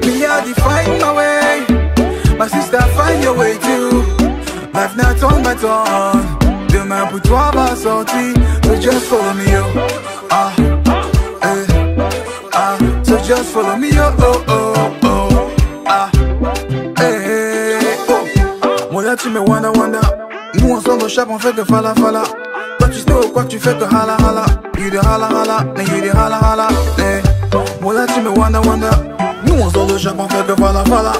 Me, I define my way. My sister, find your way too. Life now turn by turn. Demain pour toi va sortir. So just follow me, yo. Ah, eh, ah. So just follow me, yo. Oh, oh, oh. Ah, eh, oh. Moi là tu me wanda wanda Nous ensemble au chap on fait que fala fala Toi tu sais quoi tu fais que hala hala You de hala hala, mais you de hala hala eh. Moi là tu me wanda wanda Nous ensemble au chap on fait que fala fala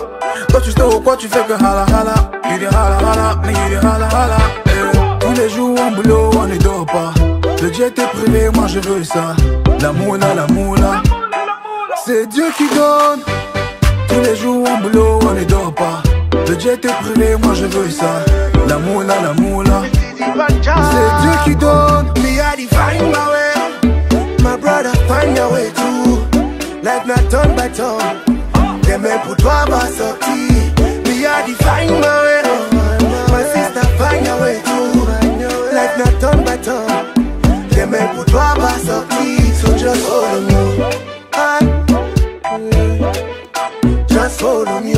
Toi tu sais quoi tu fais que hala hala You de hala hala, mais you de hala hala eh. Tous les jours en boulot on ne dort pas Le jet est privé, moi je veux ça La moula, la moula C'est Dieu qui donne tous les jours en boulot, on ne dort pas. Le jet est privé, moi je veux ça. La moula, la moula. C'est Dieu qui donne. Not turn by turn. Demain pour toi va sortir. Me, I define my way. My sister, find your way too. Life not turn by turn. Va sortir. So just follow me. I, just follow me.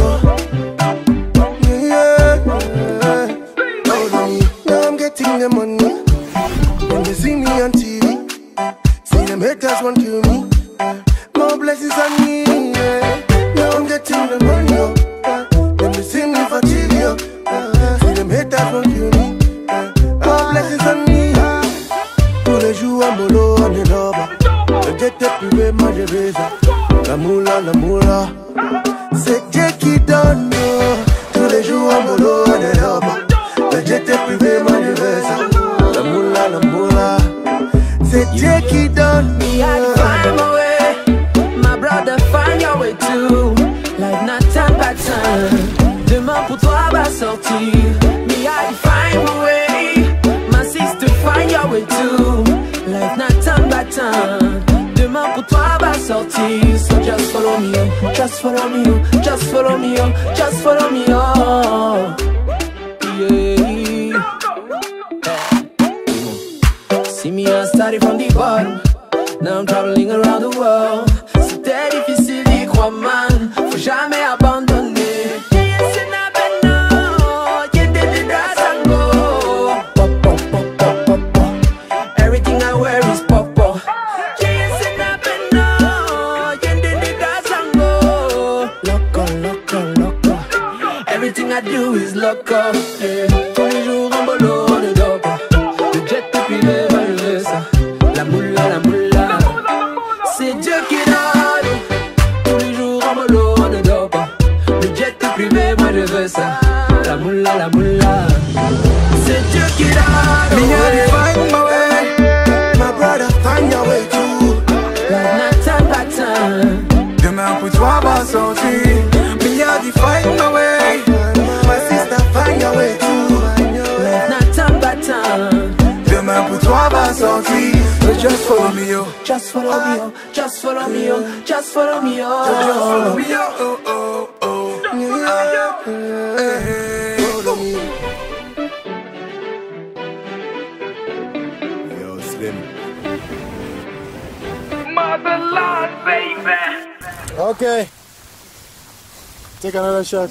Getting the money. When they see me on TV, see them haters want kill Moi je vais ça. La moula, la moula. C'est Dieu qui donne. Tous les jours en est privé, moi je vais ça. La moula, la moula. C'est Dieu qui donne. Me, I find my way. My brother, find your way too. Life not time by time. Demain pour toi va sortir. Toi va sortir. So just follow me, oh. just follow me, oh. just follow me, oh. just follow me, oh. Yeah. See me, I started from the bottom. Now I'm traveling around the world. C'était difficile d'y croire, man. Faut jamais abandonner. I do is loco. Yeah. Tous les jours en bolo, dort pas. Le jet moi je veux ça. La moula, la moula. C'est Dieu qui donne. Tous les jours en bolo, dort pas. Le jet moi je veux ça. La moula, la moula. Just follow me, yo. Just follow me, oh. Just follow me, oh. Just follow me, Just follow me, yo. Oh, oh, oh. Ah, eh, eh. Follow me. Yo, Slim. Okay. Take another shot.